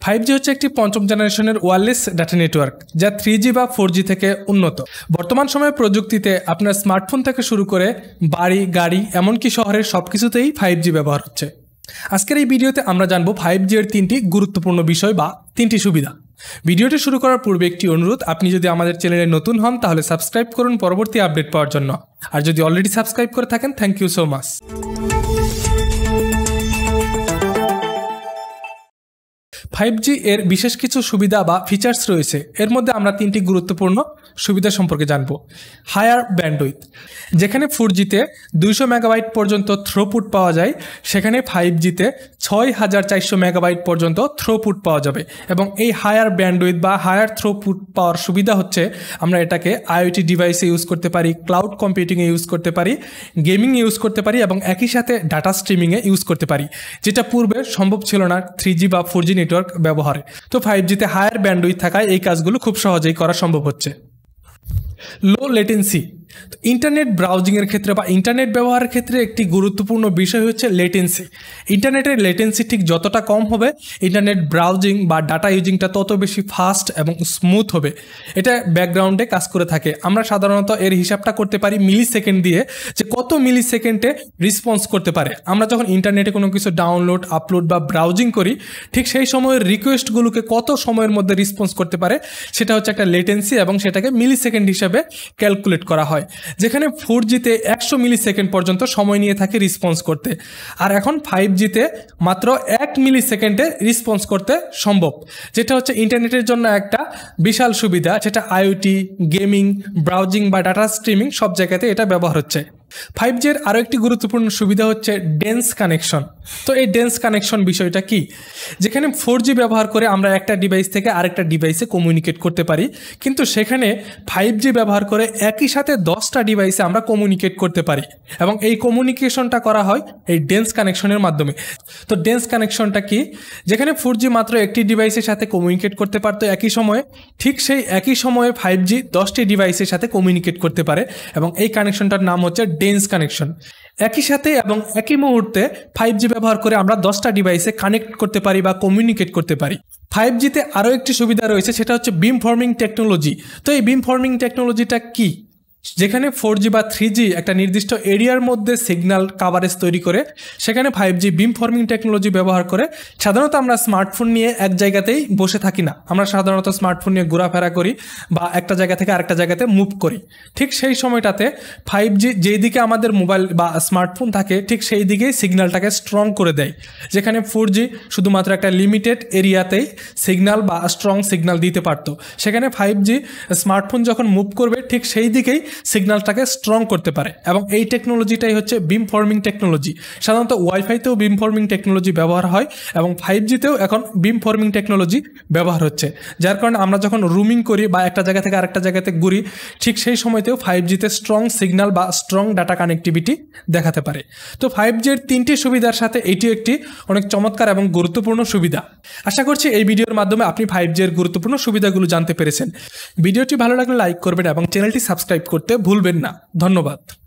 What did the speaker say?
Five G হচ্ছে একটি পঞ্চম জেনারেশনের ওয়ারলেস ডাটা নেটওয়ার্ক যা থ্রি জি বা ফোর জি থেকে উন্নত। বর্তমান সময়ে প্রযুক্তিতে আপনার স্মার্টফোন থেকে শুরু করে বাড়ি, গাড়ি, এমনকি শহরের সব কিছুতেই ফাইভ জি ব্যবহার হচ্ছে। আজকের এই ভিডিওতে আমরা জানব ফাইভ জি এর তিনটি গুরুত্বপূর্ণ বিষয় বা তিনটি সুবিধা। ভিডিওটি শুরু করার পূর্বে একটি অনুরোধ, আপনি যদি আমাদের চ্যানেলে নতুন হন, তাহলে সাবস্ক্রাইব করুন পরবর্তী আপডেট পাওয়ার জন্য। আর যদি অলরেডি সাবস্ক্রাইব করে থাকেন thank you so much five G এর বিশেষ কিছু সুবিধা বা ফিচার্স রয়েছে। এর মধ্যে আমরা তিনটি গুরুত্বপূর্ণ সুবিধা সম্পর্কে জানব। হায়ার ব্যান্ডউইথ যেখানে ফোর জিতে দুইশো মেগাবাইট পর্যন্ত থ্রোপুট পাওয়া যায়, সেখানে ফাইভ জিতে ছয় হাজার চারশো মেগাবাইট পর্যন্ত থ্রোপুট পাওয়া যাবে। এবং এই হায়ার ব্যান্ডউইথ বা হায়ার থ্রোপুট পাওয়ার সুবিধা হচ্ছে, আমরা এটাকে আইওটি ডিভাইসে ইউজ করতে পারি ক্লাউড কম্পিউটিংয়ে ইউজ করতে পারি গেমিং ইউজ করতে পারি, এবং একই সাথে ডাটা স্ট্রিমিংয়ে ইউজ করতে পারি। যেটা পূর্বে সম্ভব ছিল না থ্রি জি বা ফোর জি নেটওয়ার্ক ব্যবহারে। তো ফাইভ জিতে হায়ার ব্যান্ডউইথ থাকায় এই কাজগুলো খুব সহজেই করা সম্ভব হচ্ছে। লো লেটেন্সি ইন্টারনেট ব্রাউজিংয়ের ক্ষেত্রে বা ইন্টারনেট ব্যবহারের ক্ষেত্রে একটি গুরুত্বপূর্ণ বিষয় হচ্ছে লেটেন্সি ইন্টারনেটের লেটেন্সি ঠিক যতটা কম হবে ইন্টারনেট ব্রাউজিং বা ডাটা ইউজিংটা তত বেশি ফাস্ট এবং স্মুথ হবে। এটা ব্যাকগ্রাউন্ডে কাজ করে থাকে। আমরা সাধারণত এর হিসাবটা করতে পারি মিলি সেকেন্ড দিয়ে যে কত মিলি সেকেন্ডে রিসপন্স করতে পারে। আমরা যখন ইন্টারনেটে কোনো কিছু ডাউনলোড আপলোড বা ব্রাউজিং করি, ঠিক সেই সময়ের রিকোয়েস্টগুলোকে কত সময়ের মধ্যে রিসপন্স করতে পারে, সেটা হচ্ছে একটা লেটেন্সি এবং সেটাকে মিলি সেকেন্ড হিসাবে ক্যালকুলেট করা হয়। যেখানে ফোর জিতে একশো মিলি সেকেন্ড পর্যন্ত সময় নিয়ে থাকে রিসপন্স করতে। আর এখন ফাইভ জিতে মাত্র এক মিলি সেকেন্ডে রিসপন্স করতে সম্ভব, যেটা হচ্ছে ইন্টারনেটের জন্য একটা বিশাল সুবিধা, যেটা আইওটি, গেমিং, ব্রাউজিং বা ডাটা স্ট্রিমিং সব জায়গাতে এটা ব্যবহার হচ্ছে। ফাইভ জির আরও একটি গুরুত্বপূর্ণ সুবিধা হচ্ছে ডেন্স কানেকশন তো এই ডেন্স কানেকশন বিষয়টা কি? যেখানে ফোর ব্যবহার করে আমরা একটা ডিভাইস থেকে আরেকটা ডিভাইসে কমিউনিকেট করতে পারি, কিন্তু সেখানে ফাইভ ব্যবহার করে একই সাথে দশটা ডিভাইসে আমরা কমিউনিকেট করতে পারি। এবং এই কমিউনিকেশনটা করা হয় এই ডেন্স কানেকশনের মাধ্যমে। তো ডেন্স কানেকশনটা কি? যেখানে ফোর মাত্র একটি ডিভাইসের সাথে কমিউনিকেট করতে পারতো একই সময়ে ঠিক সেই একই সময়ে ফাইভ জি দশটি ডিভাইসের সাথে কমিউনিকেট করতে পারে এবং এই কানেকশনটার নাম হচ্ছে ডেন্স কানেকশন একই সাথে এবং একই মুহূর্তে ফাইভ জি ব্যবহার করে আমরা দশটা ডিভাইসে কানেক্ট করতে পারি বা কমিউনিকেট করতে পারি। ফাইভ জিতে আরও একটি সুবিধা রয়েছে, সেটা হচ্ছে বিম ফর্মিং টেকনোলজি তো এই বিম ফর্মিং টেকনোলজিটা কী? যেখানে ফোর জি বা থ্রি জি একটা নির্দিষ্ট এরিয়ার মধ্যে সিগন্যাল কাভারেজ তৈরি করে, সেখানে five G beam forming technology ব্যবহার করে, সাধারণত আমরা স্মার্টফোন নিয়ে এক জায়গাতেই বসে থাকি না। আমরা সাধারণত স্মার্টফোন নিয়ে ঘোরাফেরা করি বা একটা জায়গা থেকে আরেকটা জায়গাতে মুভ করি। ঠিক সেই সময়টাতে ফাইভ জি যেই দিকে আমাদের মোবাইল বা স্মার্টফোন থাকে, ঠিক সেই দিকেই সিগন্যালটাকে স্ট্রং করে দেয়। যেখানে ফোর জি শুধুমাত্র একটা লিমিটেড এরিয়াতেই সিগন্যাল বা স্ট্রং সিগন্যাল দিতে পারতো। সেখানে ফাইভ জি স্মার্টফোন যখন মুভ করবে, ঠিক সেই দিকেই সিগন্যালটাকে স্ট্রং করতে পারে। এবং এই টেকনোলজিটাই হচ্ছে বিম ফর্মিং টেকনোলজি সাধারণত ওয়াইফাইতেও বিম ফর্মিং টেকনোলজি ব্যবহার হয় এবং ফাইভ জিতেও এখন বিম ফর্মিং টেকনোলজি ব্যবহার হচ্ছে। যার কারণে আমরা যখন রুমিং করি বা একটা জায়গা থেকে আরেকটা জায়গাতে ঘুরি, ঠিক সেই সময়তেও ফাইভ জিতে স্ট্রং সিগন্যাল বা স্ট্রং ডাটা কানেক্টিভিটি দেখাতে পারে। তো ফাইভ জির তিনটি সুবিধার সাথে এটি একটি অনেক চমৎকার এবং গুরুত্বপূর্ণ সুবিধা। আশা করছি এই ভিডিওর মাধ্যমে আপনি ফাইভ জির গুরুত্বপূর্ণ সুবিধাগুলো জানতে পেরেছেন। ভিডিওটি ভালো লাগলে লাইক করবেন এবং চ্যানেলটি সাবস্ক্রাইব করতে ভুলবেন না। ধন্যবাদ।